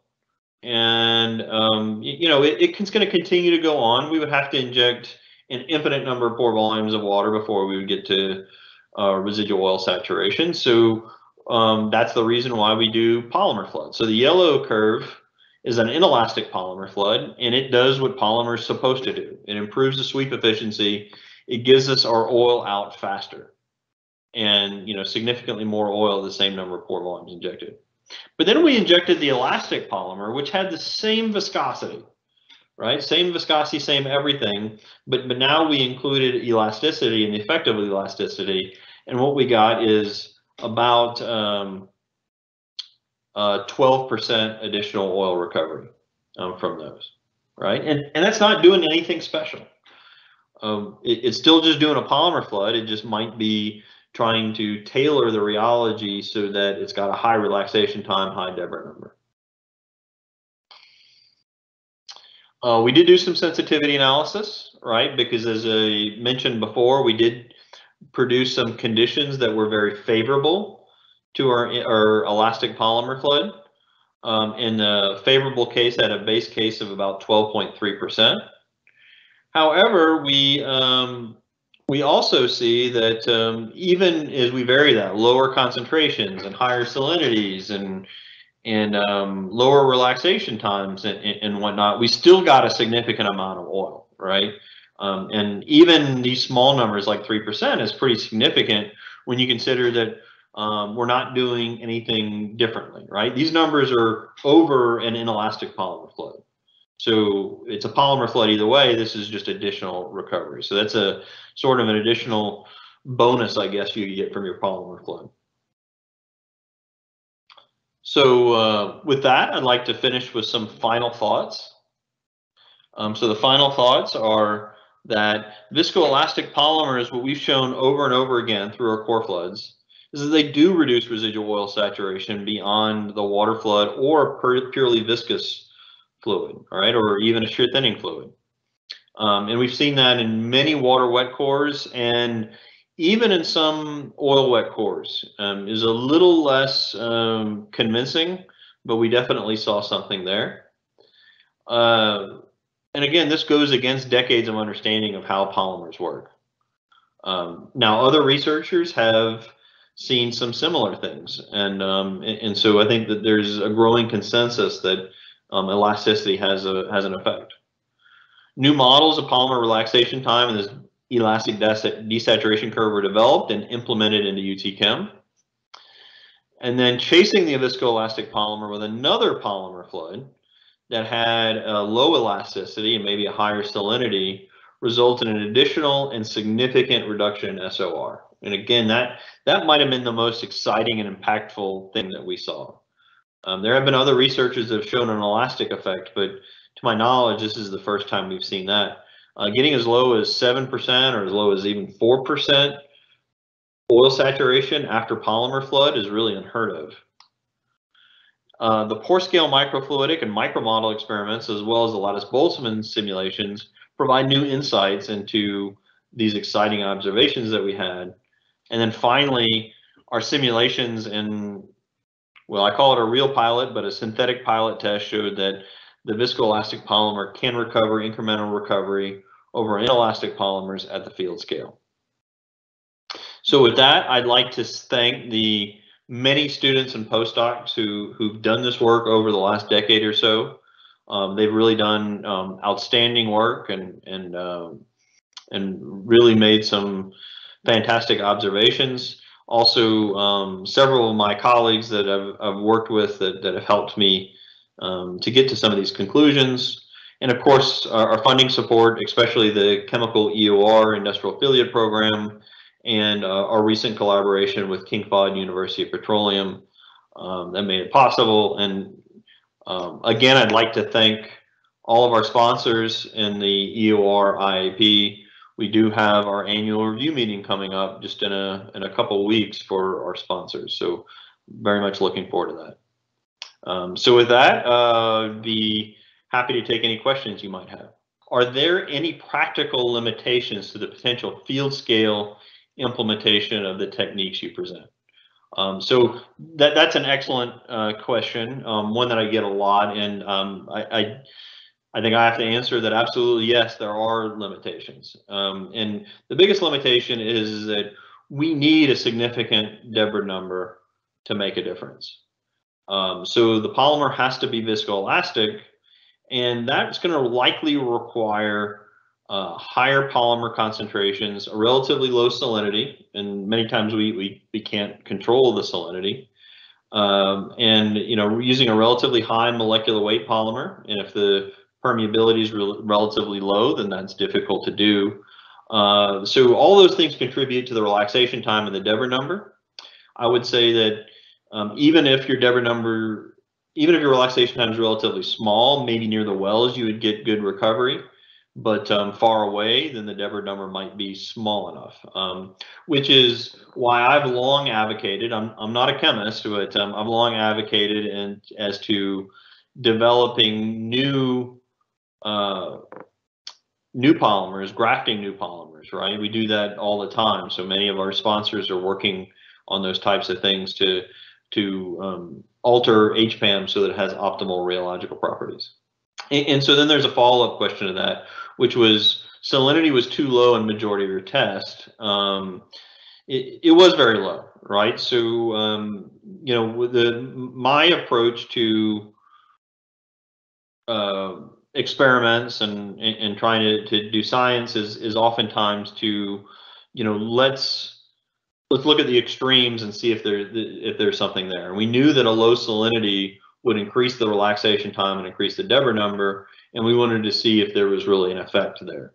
And, um, you know, it, it's going to continue to go on. We would have to inject an infinite number of pore volumes of water before we would get to uh, residual oil saturation. So um, that's the reason why we do polymer flood. So the yellow curve is an inelastic polymer flood, and it does what polymer is supposed to do. It improves the sweep efficiency. It gives us our oil out faster and you know significantly more oil the same number of pore volumes injected. But then we injected the elastic polymer, which had the same viscosity, right? Same viscosity, same everything, but but now we included elasticity and the effect of elasticity, and what we got is about um, 12% uh, additional oil recovery um, from those, right? And, and that's not doing anything special. Um, it, it's still just doing a polymer flood. It just might be trying to tailor the rheology so that it's got a high relaxation time, high Deborah number. Uh, we did do some sensitivity analysis, right? Because as I mentioned before, we did produce some conditions that were very favorable to our, our elastic polymer flood. Um, in the favorable case, at a base case of about 12.3%. However, we um, we also see that um, even as we vary that, lower concentrations and higher salinities and and um, lower relaxation times and, and whatnot, we still got a significant amount of oil, right? Um, and even these small numbers like 3% is pretty significant when you consider that um, we're not doing anything differently, right? These numbers are over an inelastic polymer flood. So it's a polymer flood either way. This is just additional recovery. So that's a sort of an additional bonus, I guess, you get from your polymer flood. So uh, with that, I'd like to finish with some final thoughts. Um, so the final thoughts are that viscoelastic polymers, what we've shown over and over again through our core floods, is that they do reduce residual oil saturation beyond the water flood or purely viscous fluid, all right, or even a shear thinning fluid. Um, and we've seen that in many water wet cores and even in some oil wet cores um, is a little less um, convincing, but we definitely saw something there. Uh, and again, this goes against decades of understanding of how polymers work. Um, now, other researchers have seen some similar things, and, um, and, and so I think that there's a growing consensus that um, elasticity has a has an effect. New models of polymer relaxation time and this elastic desaturation curve were developed and implemented into UT Chem. And then chasing the viscoelastic polymer with another polymer fluid that had a low elasticity and maybe a higher salinity resulted in an additional and significant reduction in SOR. And again, that, that might have been the most exciting and impactful thing that we saw. Um, there have been other researchers that have shown an elastic effect, but to my knowledge, this is the first time we've seen that. Uh, getting as low as 7% or as low as even 4% oil saturation after polymer flood is really unheard of. Uh, the pore scale microfluidic and micromodel experiments, as well as the Lattice Boltzmann simulations, provide new insights into these exciting observations that we had. And then finally, our simulations in, well, I call it a real pilot, but a synthetic pilot test showed that the viscoelastic polymer can recover incremental recovery over inelastic polymers at the field scale. So with that, I'd like to thank the many students and postdocs who, who've done this work over the last decade or so. Um, they've really done um, outstanding work and, and, uh, and really made some fantastic observations. Also, um, several of my colleagues that I've, I've worked with that, that have helped me um, to get to some of these conclusions. And of course, our, our, funding support, especially the Chemical EOR Industrial Affiliate Program, and uh, our recent collaboration with King Fahd University of Petroleum um, that made it possible. And um, again, I'd like to thank all of our sponsors in the EOR IAP. We do have our annual review meeting coming up just in a in a couple weeks for our sponsors. So very much looking forward to that. Um, so with that, uh, be happy to take any questions you might have. Are there any practical limitations to the potential field scale implementation of the techniques you present? Um, so that that's an excellent uh, question, um, one that I get a lot, and um, I, I, I think I have to answer that absolutely yes, there are limitations, um, and the biggest limitation is that we need a significant Deborah number to make a difference. Um, so the polymer has to be viscoelastic, and that's going to likely require uh, higher polymer concentrations, a relatively low salinity, and many times we, we, we can't control the salinity. Um, and, you know, using a relatively high molecular weight polymer, and if the permeability is re relatively low, then that's difficult to do. Uh, so all those things contribute to the relaxation time of the Deborah number. I would say that um, even if your Deborah number, even if your relaxation time is relatively small, maybe near the wells, you would get good recovery but um, far away, then the Deborah number might be small enough. Um, which is why I've long advocated. I'm I'm not a chemist, but um, I've long advocated and as to developing new uh, new polymers, grafting new polymers. Right, we do that all the time. So many of our sponsors are working on those types of things to to um, alter HPAM so that it has optimal rheological properties. And, and so then there's a follow-up question to that which was salinity was too low in majority of your test. Um, it, it was very low, right? So, um, you know, the my approach to uh, experiments and, and, trying to, to do science is, is oftentimes to, you know, let's let's look at the extremes and see if there if there's something there. And we knew that a low salinity would increase the relaxation time and increase the Deborah number and we wanted to see if there was really an effect there.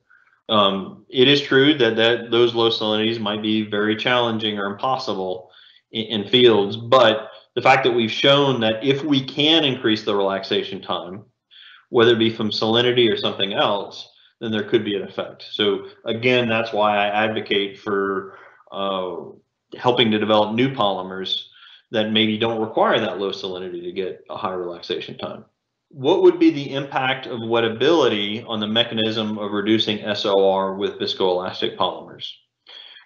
Um, it is true that, that those low salinities might be very challenging or impossible in, in fields, but the fact that we've shown that if we can increase the relaxation time, whether it be from salinity or something else, then there could be an effect. So again, that's why I advocate for uh, helping to develop new polymers that maybe don't require that low salinity to get a high relaxation time what would be the impact of wettability on the mechanism of reducing SOR with viscoelastic polymers?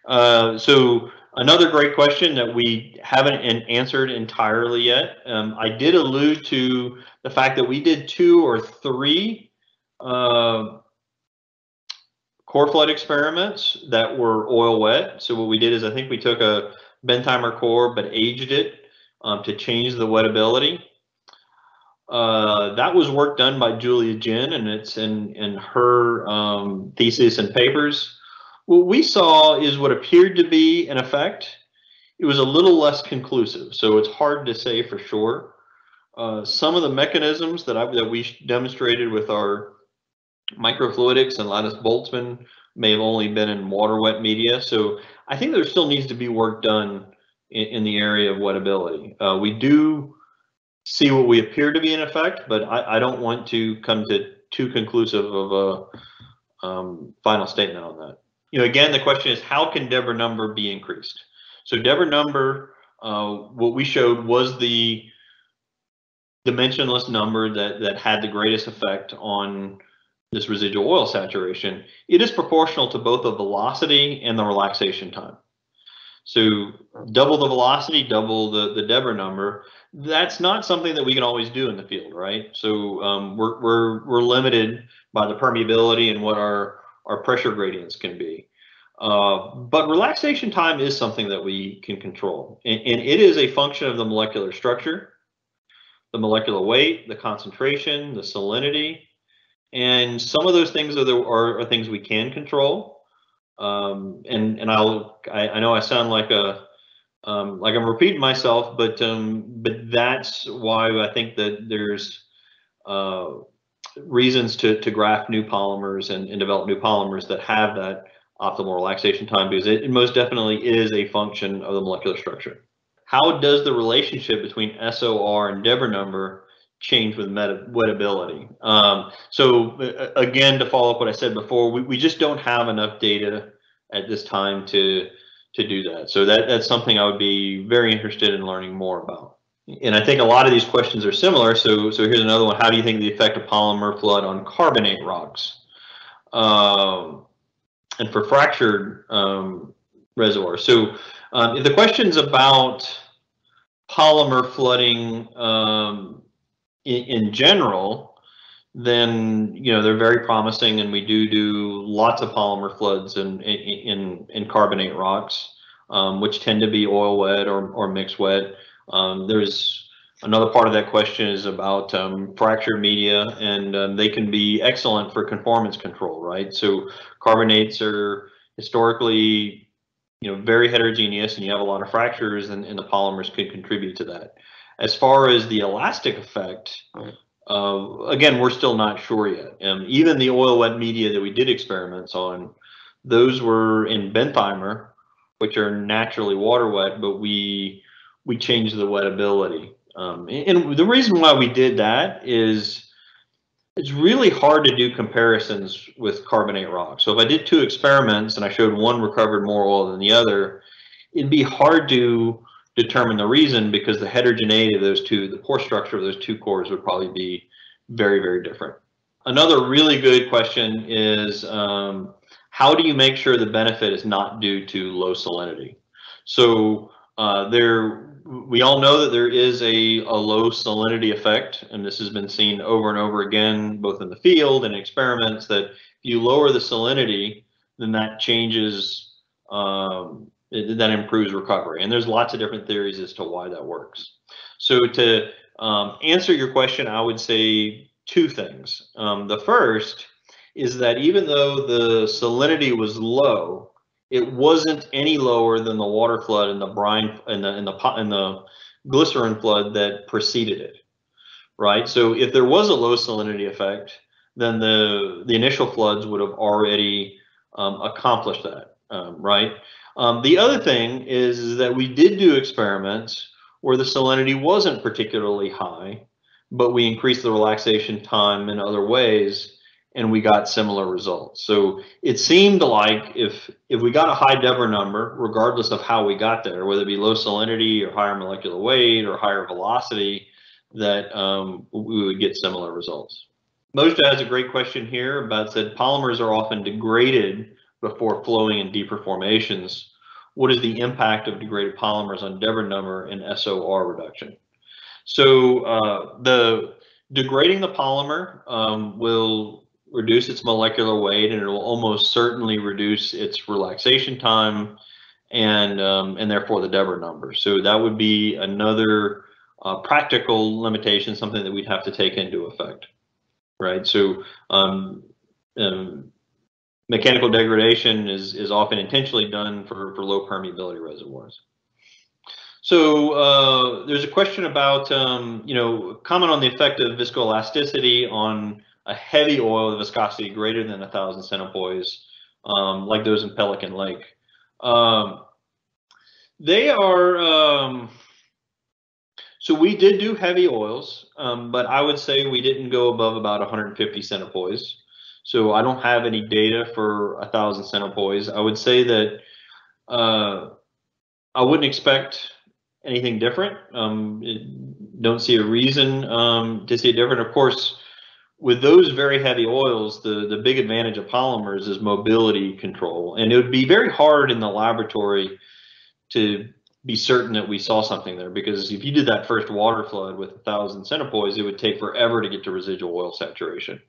Uh, so Another great question that we haven't answered entirely yet. Um, I did allude to the fact that we did two or three uh, core flood experiments that were oil wet. So what we did is I think we took a Bentheimer core but aged it um, to change the wettability. Uh, that was work done by Julia Jin and it's in, in her um, thesis and papers. What we saw is what appeared to be an effect. It was a little less conclusive, so it's hard to say for sure. Uh, some of the mechanisms that, I, that we demonstrated with our microfluidics and Lattice Boltzmann may have only been in water wet media. So I think there still needs to be work done in, in the area of wettability. Uh, we do see what we appear to be in effect, but I, I don't want to come to too conclusive of a um, final statement on that. You know, again, the question is how can Deborah number be increased? So Deborah number, uh, what we showed was the dimensionless number that that had the greatest effect on this residual oil saturation, it is proportional to both the velocity and the relaxation time. So double the velocity, double the, the Deborah number. That's not something that we can always do in the field, right? So um, we're, we're, we're limited by the permeability and what our, our pressure gradients can be. Uh, but relaxation time is something that we can control. And, and it is a function of the molecular structure, the molecular weight, the concentration, the salinity, and some of those things are, the, are, are things we can control. Um, and and I'll I, I, know I sound like a um, like I'm repeating myself, but um, but that's why I think that there's uh, reasons to to graft new polymers and, and develop new polymers that have that optimal relaxation time because it, it most definitely is a function of the molecular structure. How does the relationship between SOR and Deborah number change with meta- wettability. Um, so again, to follow up what I said before, we, we just don't have enough data at this time to to do that. So that that's something I would be very interested in learning more about. And I think a lot of these questions are similar. So so here's another one. How do you think the effect of polymer flood on carbonate rocks? Um, and for fractured um, reservoirs. So um, the questions about polymer flooding um, in, in general, then you know they're very promising, and we do do lots of polymer floods in in in carbonate rocks, um, which tend to be oil wet or or mixed wet. Um, there's another part of that question is about um, fracture media, and um, they can be excellent for conformance control, right? So carbonates are historically you know very heterogeneous, and you have a lot of fractures, and, and the polymers could contribute to that. As far as the elastic effect, uh, again, we're still not sure yet. Um, even the oil wet media that we did experiments on, those were in Bentheimer, which are naturally water wet, but we we changed the wettability. Um, and the reason why we did that is it's really hard to do comparisons with carbonate rock. So if I did two experiments and I showed one recovered more oil than the other, it'd be hard to determine the reason because the heterogeneity of those two, the pore structure of those two cores would probably be very, very different. Another really good question is um, how do you make sure the benefit is not due to low salinity? So uh, there, we all know that there is a, a low salinity effect, and this has been seen over and over again, both in the field and experiments, that if you lower the salinity, then that changes um, it, that improves recovery. And there's lots of different theories as to why that works. So to um, answer your question, I would say two things. Um, the first is that even though the salinity was low, it wasn't any lower than the water flood and the brine and the and the and the glycerin flood that preceded it, right? So if there was a low salinity effect, then the the initial floods would have already um, accomplished that, um, right? Um, the other thing is, is that we did do experiments where the salinity wasn't particularly high, but we increased the relaxation time in other ways and we got similar results. So it seemed like if if we got a high Deborah number, regardless of how we got there, whether it be low salinity or higher molecular weight or higher velocity, that um, we would get similar results. Mojda has a great question here about said polymers are often degraded before flowing in deeper formations. what is the impact of degraded polymers on Deborah number and SOR reduction. So uh, the degrading the polymer um, will reduce its molecular weight and it will almost certainly reduce its relaxation time and um, and therefore the Deborah number. So that would be another uh, practical limitation, something that we'd have to take into effect, right? So um, um, mechanical degradation is is often intentionally done for for low permeability reservoirs. So uh, there's a question about, um, you know, comment on the effect of viscoelasticity on a heavy oil viscosity greater than a thousand centipoise, um, like those in Pelican Lake. Um, they are, um, so we did do heavy oils, um, but I would say we didn't go above about 150 centipoise. So I don't have any data for a thousand centipoise. I would say that uh, I wouldn't expect anything different. Um, it, don't see a reason um, to see it different. Of course, with those very heavy oils, the, the big advantage of polymers is mobility control. And it would be very hard in the laboratory to be certain that we saw something there because if you did that first water flood with a thousand centipoise, it would take forever to get to residual oil saturation.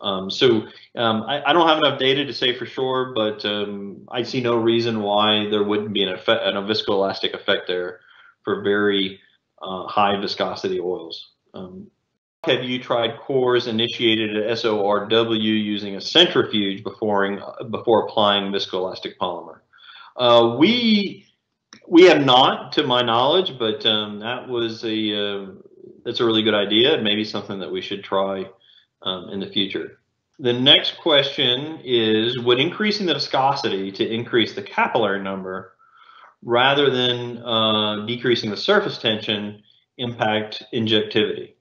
Um, so um, I, I, don't have enough data to say for sure, but um, I see no reason why there wouldn't be an effect, an, viscoelastic effect there for very uh, high viscosity oils. Um, have you tried cores initiated at SORW using a centrifuge before, before applying viscoelastic polymer? Uh, we we have not, to my knowledge, but um, that was a uh, that's a really good idea maybe something that we should try um, in the future. The next question is, would increasing the viscosity to increase the capillary number rather than uh, decreasing the surface tension impact injectivity?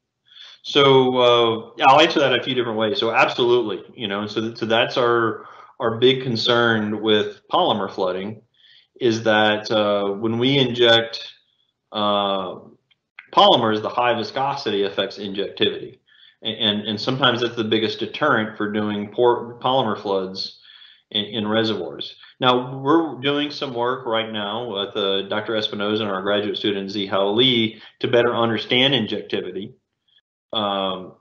So uh, I'll answer that a few different ways. So absolutely, you know, so, so that's our our big concern with polymer flooding is that uh, when we inject uh, polymers, the high viscosity affects injectivity. And, and, sometimes that's the biggest deterrent for doing polymer floods in, in, reservoirs. Now, we're doing some work right now with uh, Dr. Espinoza and our graduate student Zihao Li to better understand injectivity. Um,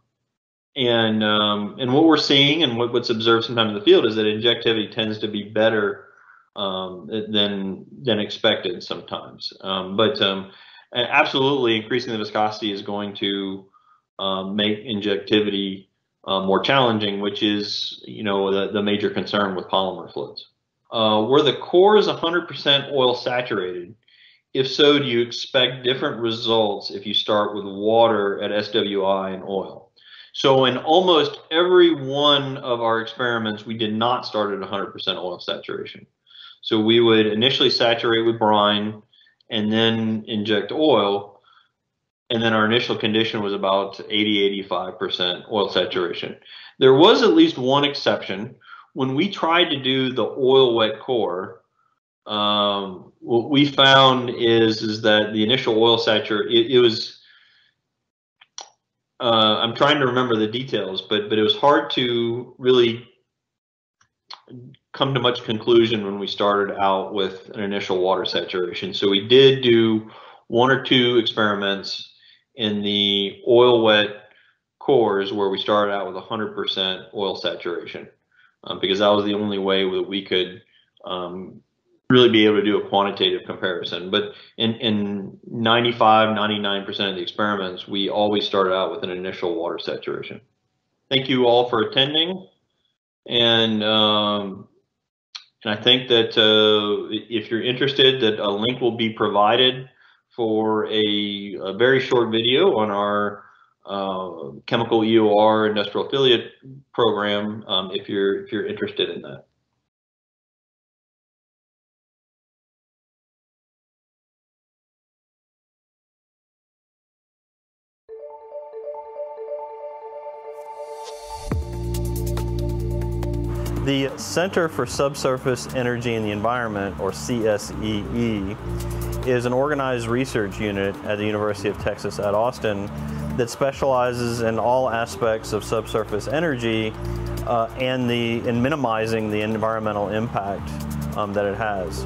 and um, and what we're seeing and what, what's observed sometimes in the field is that injectivity tends to be better um, than than expected sometimes. Um, but um, absolutely, increasing the viscosity is going to um, make injectivity uh, more challenging, which is you know the, the major concern with polymer floods. Uh, were the is 100% oil saturated? If so, do you expect different results if you start with water at SWI and oil? So in almost every one of our experiments, we did not start at 100% oil saturation. So we would initially saturate with brine and then inject oil. And then our initial condition was about 80, 85% oil saturation. There was at least one exception. When we tried to do the oil wet core, um, what we found is, is that the initial oil saturation, it, it was, uh, I'm trying to remember the details, but, but it was hard to really come to much conclusion when we started out with an initial water saturation. So we did do one or two experiments in the oil wet cores where we started out with 100% oil saturation um, because that was the only way that we could um, really be able to do a quantitative comparison. But in, in 95, 99% of the experiments, we always started out with an initial water saturation. Thank you all for attending. And um, and I think that uh, if you're interested, that a link will be provided for a, a very short video on our uh, chemical EOR industrial affiliate program um, if you're if you're interested in that. The Center for Subsurface Energy and the Environment, or CSEE, is an organized research unit at the University of Texas at Austin that specializes in all aspects of subsurface energy uh, and the in minimizing the environmental impact um, that it has.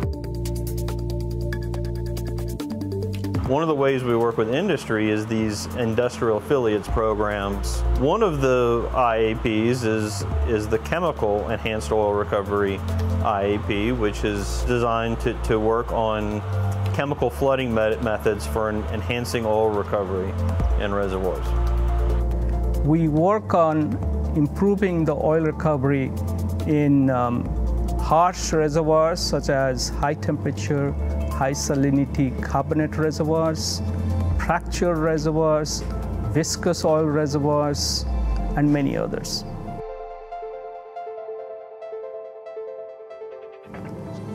One of the ways we work with industry is these industrial affiliates programs. One of the IAPs is, is the chemical enhanced oil recovery IAP, which is designed to, to work on chemical flooding methods for enhancing oil recovery in reservoirs. We work on improving the oil recovery in um, harsh reservoirs such as high temperature high salinity carbonate reservoirs, fracture reservoirs, viscous oil reservoirs, and many others.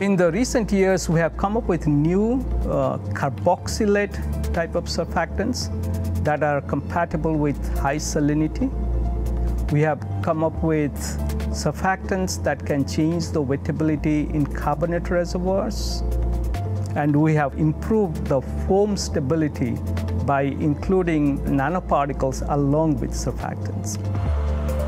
In the recent years, we have come up with new uh, carboxylate type of surfactants that are compatible with high salinity. We have come up with surfactants that can change the wettability in carbonate reservoirs and we have improved the foam stability by including nanoparticles along with surfactants.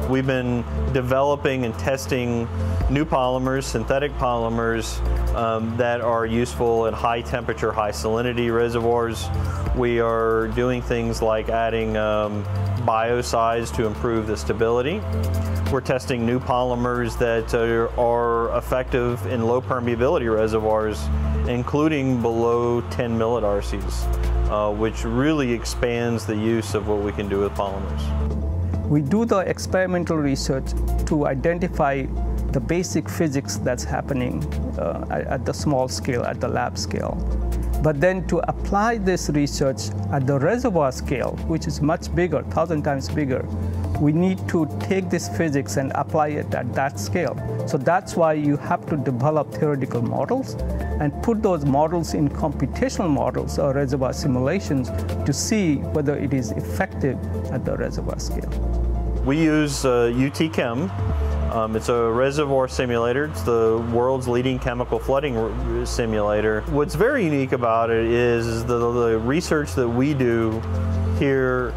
We've been developing and testing new polymers, synthetic polymers um, that are useful at high temperature, high salinity reservoirs. We are doing things like adding um, biocides to improve the stability. We're testing new polymers that are, effective in low permeability reservoirs including below 10 millidarcies, uh, which really expands the use of what we can do with polymers. We do the experimental research to identify the basic physics that's happening uh, at the small scale, at the lab scale. But then to apply this research at the reservoir scale, which is much bigger, thousand times bigger, we need to take this physics and apply it at that scale. So that's why you have to develop theoretical models and put those models in computational models or reservoir simulations to see whether it is effective at the reservoir scale. We use uh. Um, it's a reservoir simulator. It's the world's leading chemical flooding simulator. What's very unique about it is the, the research that we do here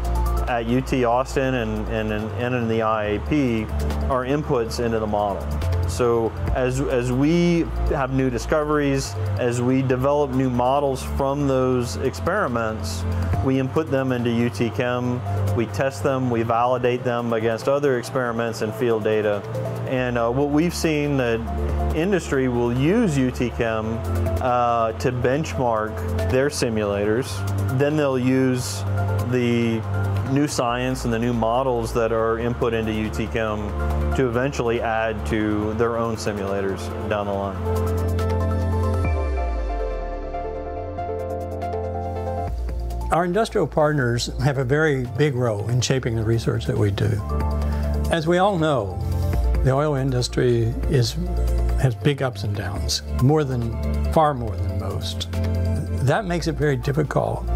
at UT Austin and, and, and in the IAP are inputs into the model. So as, as we have new discoveries, as we develop new models from those experiments, we input them into UT Chem, we test them, we validate them against other experiments and field data. And uh, what we've seen that industry will use UT Chem uh, to benchmark their simulators. Then they'll use the new science and the new models that are input into UT Chem to eventually add to their own simulators down the line. Our industrial partners have a very big role in shaping the research that we do. As we all know, the oil industry is, has big ups and downs, more than, far more than most. That makes it very difficult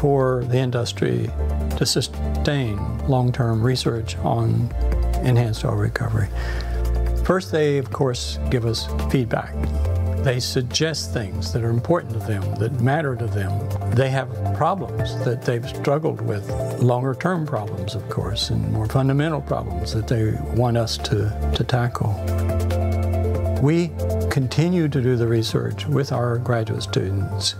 for the industry to sustain long-term research on enhanced oil recovery. First, they, of course, give us feedback. They suggest things that are important to them, that matter to them. They have problems that they've struggled with, longer term problems, of course, and more fundamental problems that they want us to, to tackle. We continue to do the research with our graduate students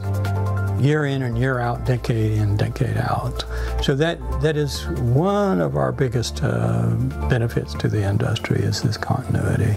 year in and year out, decade in, decade out. So that, that is one of our biggest uh, benefits to the industry is this continuity.